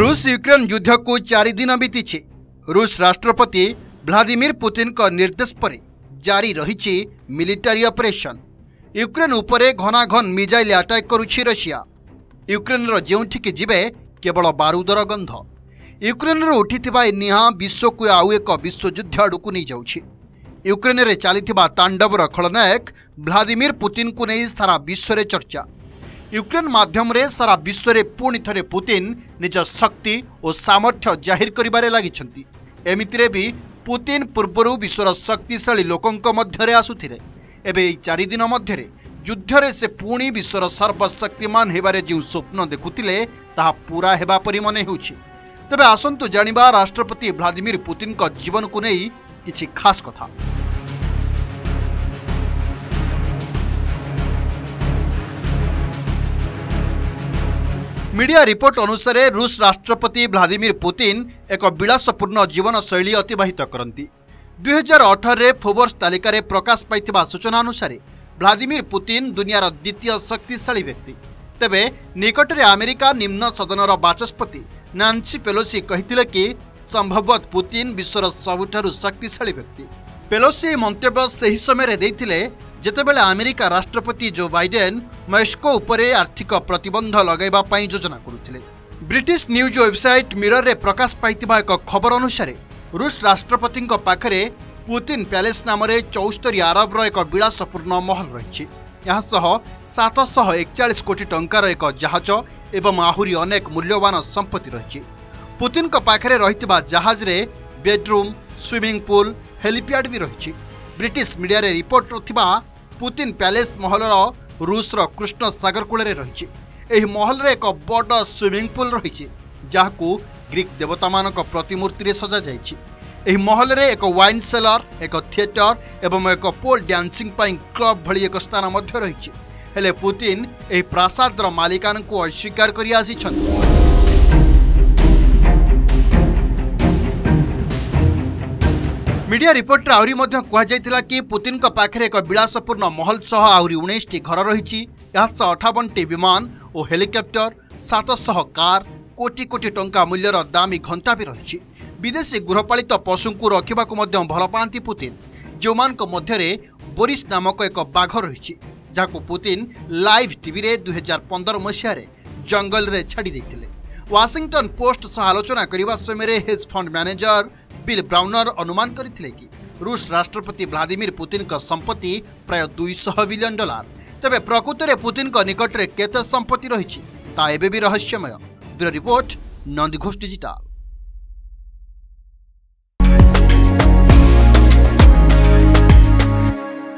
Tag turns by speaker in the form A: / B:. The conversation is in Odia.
A: ରୁଷ ୟୁକ୍ରେନ୍ ଯୁଦ୍ଧକୁ ଚାରି ଦିନ ବିତିଛି। ରୁଷ ରାଷ୍ଟ୍ରପତି ଭ୍ଲାଦିମିର ପୁତିନଙ୍କ ନିର୍ଦ୍ଦେଶ ପରେ ଜାରି ରହିଛି ମିଲିଟାରୀ ଅପରେସନ୍। ୟୁକ୍ରେନ୍ ଉପରେ ଘନାଘନ ମିଜାଇଲ୍ ଆଟାକ୍ କରୁଛି ରଷିଆ। ୟୁକ୍ରେନ୍ର ଯେଉଁଠିକି ଯିବେ କେବଳ ବାରୁଦର ଗନ୍ଧ। ୟୁକ୍ରେନ୍ରୁ ଉଠିଥିବା ଏ ନିଆଁ ବିଶ୍ୱକୁ ଆଉ ଏକ ବିଶ୍ୱଯୁଦ୍ଧ ଆଡ଼କୁ ନେଇଯାଉଛି। ୟୁକ୍ରେନ୍ରେ ଚାଲିଥିବା ତାଣ୍ଡବର ଖଳନାୟକ ଭ୍ଲାଦିମିର ପୁତିନଙ୍କୁ ନେଇ ସାରା ବିଶ୍ୱରେ ଚର୍ଚ୍ଚା। ୟୁକ୍ରେନ୍ ମାଧ୍ୟମରେ ସାରା ବିଶ୍ୱରେ ପୁଣି ଥରେ ପୁତିନ ନିଜ ଶକ୍ତି ଓ ସାମର୍ଥ୍ୟ ଜାହିର କରିବାରେ ଲାଗିଛନ୍ତି। ଏମିତିରେ ବି ପୁତିନ ପୂର୍ବରୁ ବିଶ୍ୱର ଶକ୍ତିଶାଳୀ ଲୋକଙ୍କ ମଧ୍ୟରେ ଆସୁଥିଲେ। ଏବେ ଏହି ଚାରିଦିନ ମଧ୍ୟରେ ଯୁଦ୍ଧରେ ସେ ପୁଣି ବିଶ୍ୱର ସର୍ବଶକ୍ତିମାନ ହେବାରେ ଯେଉଁ ସ୍ୱପ୍ନ ଦେଖୁଥିଲେ ତାହା ପୂରା ହେବା ପରି ମନେ ହେଉଛି। ତେବେ ଆସନ୍ତୁ ଜାଣିବା ରାଷ୍ଟ୍ରପତି ଭ୍ଲାଦିମିର ପୁତିନଙ୍କ ଜୀବନକୁ ନେଇ କିଛି ଖାସ୍ କଥା। ମିଡିଆ ରିପୋର୍ଟ ଅନୁସାରେ ରୁଷ ରାଷ୍ଟ୍ରପତି ଭ୍ଲାଦିମିର ପୁତିନ ଏକ ବିଳାସପୂର୍ଣ୍ଣ ଜୀବନଶୈଳୀ ଅତିବାହିତ କରନ୍ତି। ଦୁଇହଜାର ଅଠରରେ ଫୋବର୍ସ ତାଲିକାରେ ପ୍ରକାଶ ପାଇଥିବା ସୂଚନା ଅନୁସାରେ ଭ୍ଲାଦିମିର ପୁତିନ ଦୁନିଆର ଦ୍ୱିତୀୟ ଶକ୍ତିଶାଳୀ ବ୍ୟକ୍ତି। ତେବେ ନିକଟରେ ଆମେରିକା ନିମ୍ନ ସଦନର ବାଚସ୍ପତି ନାନ୍ସି ପେଲୋସି କହିଥିଲେ କି ସମ୍ଭବତଃ ପୁତିନ ବିଶ୍ୱର ସବୁଠାରୁ ଶକ୍ତିଶାଳୀ ବ୍ୟକ୍ତି। ପେଲୋସି ଏହି ମନ୍ତବ୍ୟ ସେହି ସମୟରେ ଦେଇଥିଲେ ଯେତେବେଳେ ଆମେରିକା ରାଷ୍ଟ୍ରପତି ଜୋ ବାଇଡେନ୍ ମସ୍କୋ ଉପରେ ଆର୍ଥିକ ପ୍ରତିବନ୍ଧ ଲଗାଇବା ପାଇଁ ଯୋଜନା କରୁଥିଲେ। ବ୍ରିଟିଶ ନ୍ୟୁଜ୍ ୱେବସାଇଟ୍ ମିରରରେ ପ୍ରକାଶ ପାଇଥିବା ଏକ ଖବର ଅନୁସାରେ ରୁଷ ରାଷ୍ଟ୍ରପତିଙ୍କ ପାଖରେ ପୁତିନ ପ୍ୟାଲେସ୍ ନାମରେ ଚଉସ୍ତରୀ ଆରବର ଏକ ବିଳାସପୂର୍ଣ୍ଣ ମହଲ ରହିଛି। ଏହା ସହ ସାତଶହ ଏକଚାଳିଶ କୋଟି ଟଙ୍କାର ଏକ ଜାହାଜ ଏବଂ ଆହୁରି ଅନେକ ମୂଲ୍ୟବାନ ସମ୍ପତ୍ତି ରହିଛି। ପୁତିନଙ୍କ ପାଖରେ ରହିଥିବା ଜାହାଜରେ ବେଡରୁମ୍ ସୁଇମିଂ ପୁଲ୍ ହେଲିପ୍ୟାଡ୍ ବି ରହିଛି। ବ୍ରିଟିଶ ମିଡିଆରେ ରିପୋର୍ଟ ଥିବା ପୁତିନ ପ୍ୟାଲେସ୍ ମହଲର ରୁଷର କୃଷ୍ଣ ସାଗର କୂଳରେ ରହିଛି। ଏହି ମହଲରେ ଏକ ବଡ଼ ସୁଇମିଂ ପୁଲ୍ ରହିଛି ଯାହାକୁ ଗ୍ରୀକ୍ ଦେବତାମାନଙ୍କ ପ୍ରତିମୂର୍ତ୍ତିରେ ସଜାଯାଇଛି। ଏହି ମହଲରେ ଏକ ୱାଇନ୍ ସେଲର ଏକ ଥିଏଟର ଏବଂ ଏକ ପୋଲ୍ ଡ୍ୟାନ୍ସିଂ ପାଇଁ କ୍ଲବ୍ ଭଳି ଏକ ସ୍ଥାନ ମଧ୍ୟ ରହିଛି। ହେଲେ ପୁତିନ ଏହି ପ୍ରାସାଦର ମାଲିକାନଙ୍କୁ ଅସ୍ୱୀକାର କରି ଆସିଛନ୍ତି। ମିଡିଆ ରିପୋର୍ଟରେ ଆହୁରି ମଧ୍ୟ କୁହାଯାଇଥିଲା କି ପୁତିନଙ୍କ ପାଖରେ ଏକ ବିଳାସପୂର୍ଣ୍ଣ ମହଲ ସହ ଆହୁରି ଉଣେଇଶଟି ଘର ରହିଛି। ଏହା ସହ ଅଠାବନଟି ବିମାନ ଓ ହେଲିକପ୍ଟର ସାତଶହ କାର୍ କୋଟି କୋଟି ଟଙ୍କା ମୂଲ୍ୟର ଦାମୀ ଘଣ୍ଟା ବି ରହିଛି। ବିଦେଶୀ ଗୃହପାଳିତ ପଶୁଙ୍କୁ ରଖିବାକୁ ମଧ୍ୟ ଭଲ ପାଆନ୍ତି ପୁତିନ। ଯେଉଁମାନଙ୍କ ମଧ୍ୟରେ ବୋରିସ୍ ନାମକ ଏକ ବାଘ ରହିଛି ଯାହାକୁ ପୁତିନ ଲାଇଭ୍ ଟିଭିରେ ଦୁଇହଜାର ପନ୍ଦର ମସିହାରେ ଜଙ୍ଗଲରେ ଛାଡ଼ି ଦେଇଥିଲେ ୱାଶିଂଟନ୍ ପୋଷ୍ଟ ସହ ଆଲୋଚନା କରିବା ସମୟରେ ହେଜ୍ ଫଣ୍ଡ ମ୍ୟାନେଜର ବିଲ୍ ବ୍ରାଉନର ଅନୁମାନ କରିଥିଲେ କି ରୁଷ ରାଷ୍ଟ୍ରପତି ଭ୍ଲାଦିମିର ପୁତିନଙ୍କ ସମ୍ପତ୍ତି ପ୍ରାୟ ଦୁଇଶହ ବିଲିୟନ ଡଲାର ତେବେ ପ୍ରକୃତରେ ପୁତିନଙ୍କ ନିକଟରେ କେତେ ସମ୍ପତ୍ତି ରହିଛି ତାହା ଏବେ ବି ରହସ୍ୟମୟ ବ୍ୟୁରୋ ରିପୋର୍ଟ ନନ୍ଦିଘୋଷ ଡିଜିଟାଲ